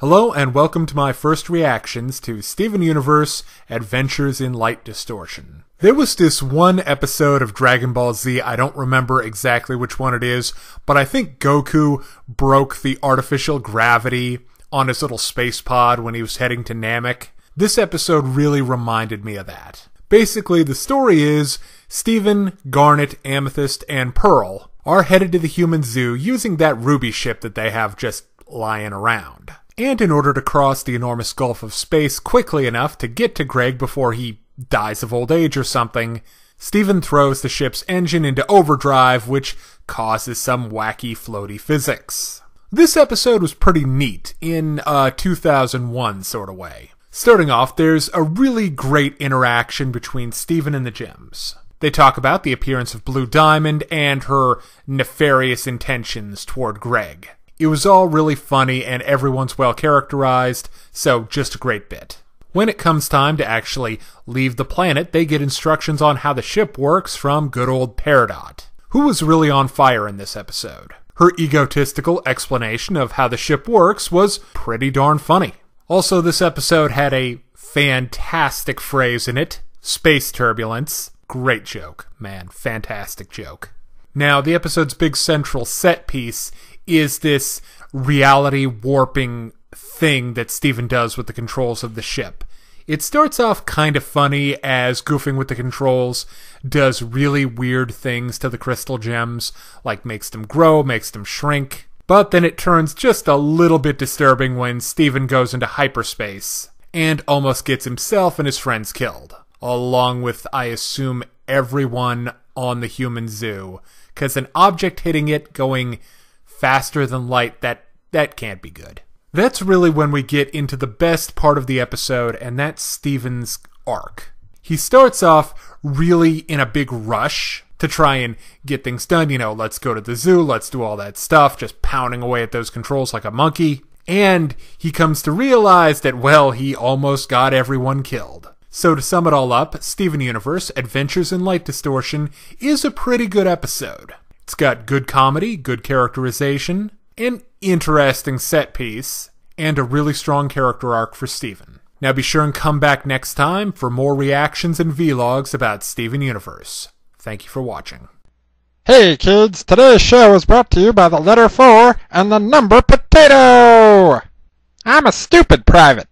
Hello, and welcome to my first reactions to Steven Universe Adventures in Light Distortion. There was this one episode of Dragon Ball Z, I don't remember exactly which one it is, but I think Goku broke the artificial gravity on his little space pod when he was heading to Namek. This episode really reminded me of that. Basically, the story is Steven, Garnet, Amethyst, and Pearl are headed to the human zoo using that ruby ship that they have just lying around and in order to cross the enormous gulf of space quickly enough to get to Greg before he dies of old age or something, Steven throws the ship's engine into overdrive, which causes some wacky floaty physics. This episode was pretty neat in a 2001 sort of way. Starting off, there's a really great interaction between Steven and the Gems. They talk about the appearance of Blue Diamond and her nefarious intentions toward Greg. It was all really funny and everyone's well characterized, so just a great bit. When it comes time to actually leave the planet, they get instructions on how the ship works from good old Peridot, who was really on fire in this episode. Her egotistical explanation of how the ship works was pretty darn funny. Also, this episode had a fantastic phrase in it space turbulence. Great joke, man. Fantastic joke. Now, the episode's big central set piece is this reality warping thing that Steven does with the controls of the ship. It starts off kind of funny as goofing with the controls does really weird things to the crystal gems, like makes them grow, makes them shrink. But then it turns just a little bit disturbing when Steven goes into hyperspace and almost gets himself and his friends killed, along with, I assume, everyone on the human zoo, because an object hitting it going faster than light, that that can't be good. That's really when we get into the best part of the episode, and that's Steven's arc. He starts off really in a big rush to try and get things done. You know, let's go to the zoo, let's do all that stuff, just pounding away at those controls like a monkey. And he comes to realize that, well, he almost got everyone killed. So to sum it all up, Steven Universe Adventures in Light Distortion is a pretty good episode. It's got good comedy, good characterization, an interesting set piece, and a really strong character arc for Steven. Now be sure and come back next time for more reactions and vlogs about Steven Universe. Thank you for watching. Hey kids, today's show is brought to you by the letter 4 and the number potato! I'm a stupid private.